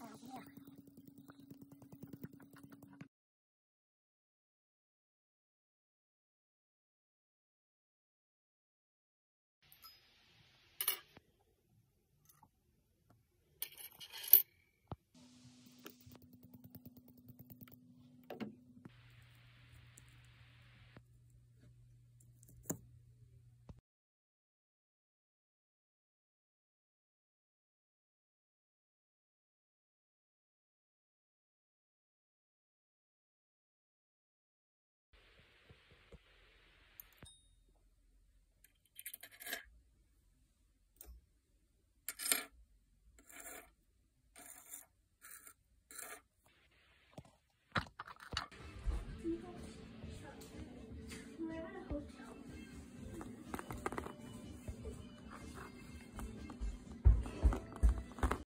about here.